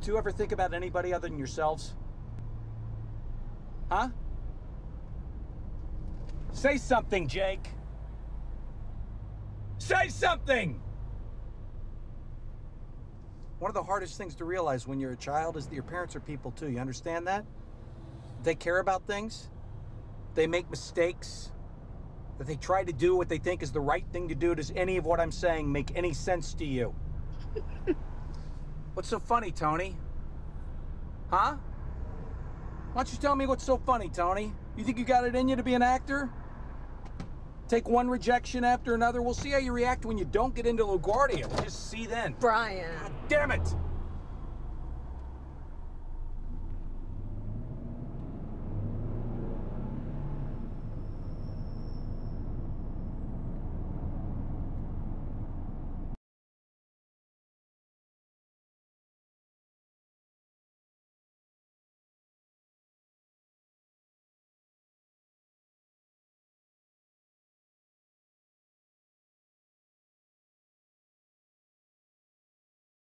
Do you ever think about anybody other than yourselves? Huh? Say something, Jake. Say something! One of the hardest things to realize when you're a child is that your parents are people too. You understand that? They care about things. They make mistakes. That they try to do what they think is the right thing to do. Does any of what I'm saying make any sense to you? what's so funny, Tony? Huh? Why don't you tell me what's so funny, Tony? You think you got it in you to be an actor? Take one rejection after another. We'll see how you react when you don't get into LaGuardia. We'll just see then. Brian. Damn it!